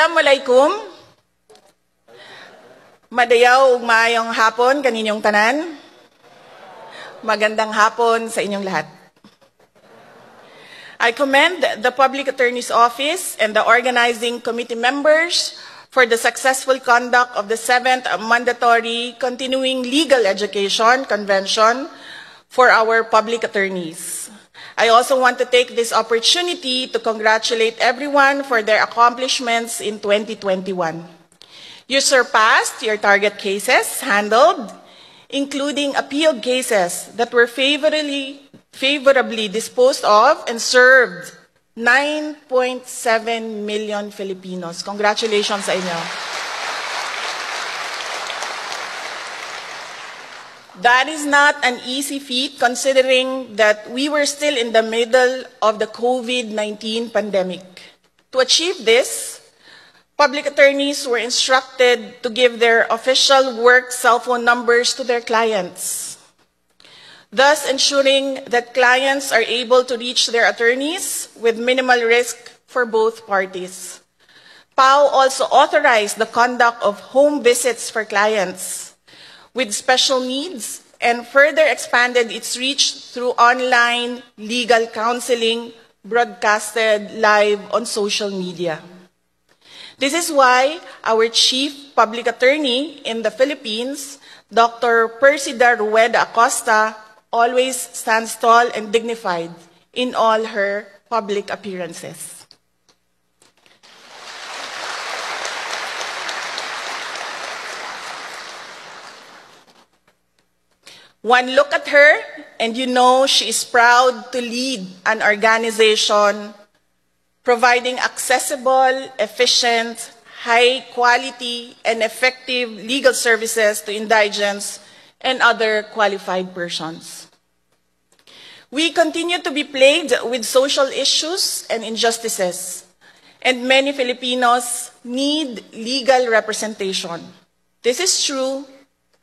Assalamualaikum. Madayaw ug maayong hapon kaninyong tanan. Magandang hapon sa inyong lahat. I commend the Public Attorney's Office and the organizing committee members for the successful conduct of the seventh mandatory continuing legal education convention for our public attorneys. I also want to take this opportunity to congratulate everyone for their accomplishments in 2021. You surpassed your target cases handled, including appeal cases that were favorably, favorably disposed of and served 9.7 million Filipinos. Congratulations sa. That is not an easy feat considering that we were still in the middle of the COVID-19 pandemic. To achieve this, public attorneys were instructed to give their official work cell phone numbers to their clients, thus ensuring that clients are able to reach their attorneys with minimal risk for both parties. PAO also authorized the conduct of home visits for clients with special needs and further expanded its reach through online legal counseling broadcasted live on social media. This is why our chief public attorney in the Philippines, Dr. Persida Rueda Acosta, always stands tall and dignified in all her public appearances. One look at her, and you know she is proud to lead an organization providing accessible, efficient, high quality, and effective legal services to indigents and other qualified persons. We continue to be plagued with social issues and injustices, and many Filipinos need legal representation. This is true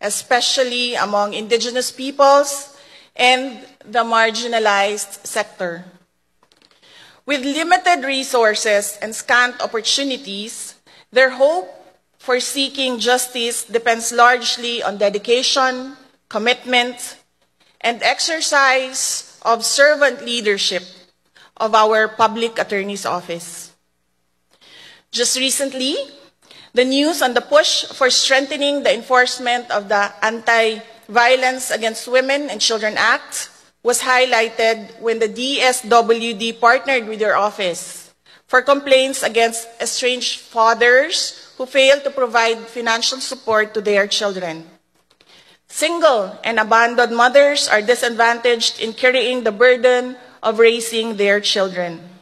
especially among indigenous peoples and the marginalized sector. With limited resources and scant opportunities, their hope for seeking justice depends largely on dedication, commitment, and exercise of servant leadership of our public attorney's office. Just recently, the news on the push for strengthening the enforcement of the Anti-Violence Against Women and Children Act was highlighted when the DSWD partnered with your office for complaints against estranged fathers who fail to provide financial support to their children. Single and abandoned mothers are disadvantaged in carrying the burden of raising their children.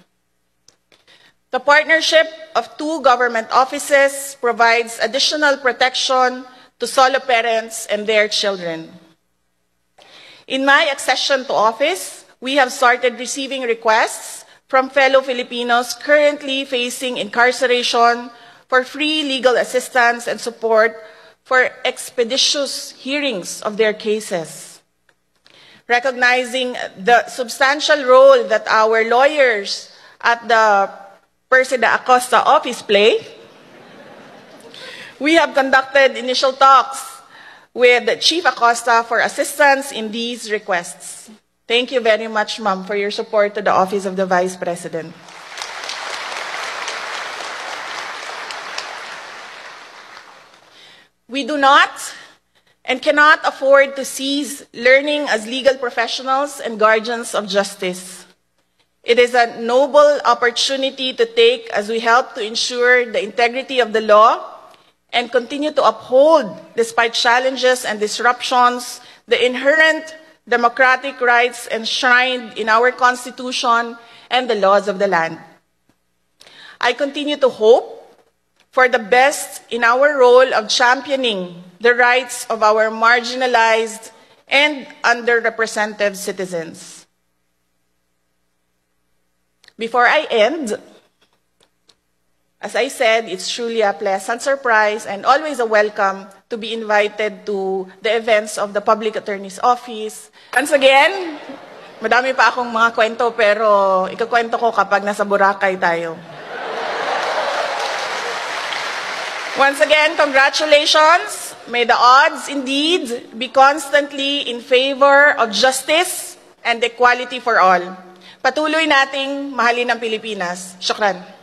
The partnership of two government offices provides additional protection to solo parents and their children. In my accession to office, we have started receiving requests from fellow Filipinos currently facing incarceration for free legal assistance and support for expeditious hearings of their cases. Recognizing the substantial role that our lawyers at the Persida Acosta office play, we have conducted initial talks with Chief Acosta for assistance in these requests. Thank you very much, ma'am, for your support to the Office of the Vice President. We do not and cannot afford to cease learning as legal professionals and guardians of justice. It is a noble opportunity to take as we help to ensure the integrity of the law and continue to uphold, despite challenges and disruptions, the inherent democratic rights enshrined in our Constitution and the laws of the land. I continue to hope for the best in our role of championing the rights of our marginalized and underrepresented citizens. Before I end, as I said, it's truly a pleasant surprise and always a welcome to be invited to the events of the Public Attorney's Office. Once again, madami pa akong mga kwento pero ikakwento ko kapag nasa Boracay tayo. Once again, congratulations. May the odds indeed be constantly in favor of justice and equality for all. Patuloy nating mahalin ang Pilipinas. Shukran.